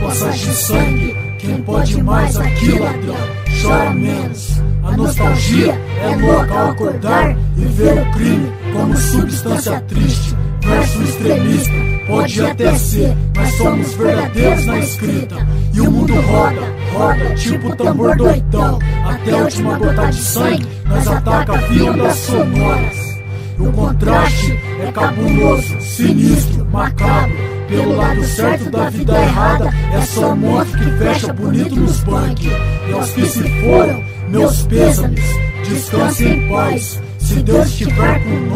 Poças de sangue, quem pode mais aqui, ladrão, chora menos. A nostalgia é louca ao acordar e ver o crime como substância triste. Verso extremista, pode até ser, mas somos verdadeiros na escrita. E o mundo roda, roda, tipo tambor doidão. Até a última gota de sangue, nós ataca das sonoras. O contraste é cabuloso, sinistro, macabro. Pelo lado certo da vida errada, é só monte que fecha bonito nos punk. E aos que se foram, meus pêsames, descansem em paz. Se Deus estiver nós.